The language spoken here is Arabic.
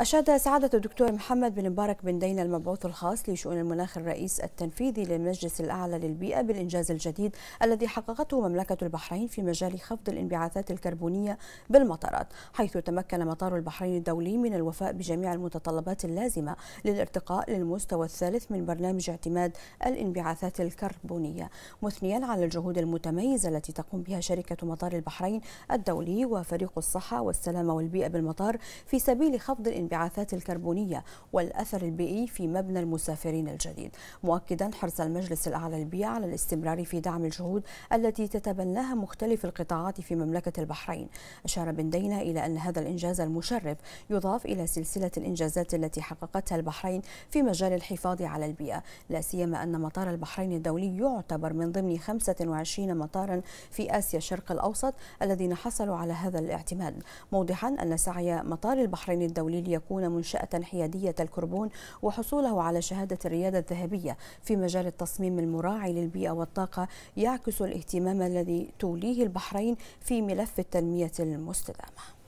أشاد سعادة الدكتور محمد بن مبارك بن دينا المبعوث الخاص لشؤون المناخ الرئيس التنفيذي للمجلس الأعلى للبيئة بالإنجاز الجديد الذي حققته مملكة البحرين في مجال خفض الانبعاثات الكربونية بالمطارات حيث تمكن مطار البحرين الدولي من الوفاء بجميع المتطلبات اللازمة للارتقاء للمستوى الثالث من برنامج اعتماد الانبعاثات الكربونية مثنيا على الجهود المتميزة التي تقوم بها شركة مطار البحرين الدولي وفريق الصحة والسلامة والبيئة بالمطار في سبيل خفض الانبعاثات الكربونية والأثر البيئي في مبنى المسافرين الجديد مؤكدا حرص المجلس الأعلى للبيئة على الاستمرار في دعم الجهود التي تتبناها مختلف القطاعات في مملكة البحرين. أشار بن دينا إلى أن هذا الإنجاز المشرف يضاف إلى سلسلة الإنجازات التي حققتها البحرين في مجال الحفاظ على البيئة لا سيما أن مطار البحرين الدولي يعتبر من ضمن 25 مطارا في آسيا الشرق الأوسط الذين حصلوا على هذا الاعتماد موضحا أن سعي مطار البحرين الدولي ليكون منشأة حيادية الكربون وحصوله على شهادة الريادة الذهبية في مجال التصميم المراعي للبيئة والطاقة يعكس الاهتمام الذي توليه البحرين في ملف التنمية المستدامة.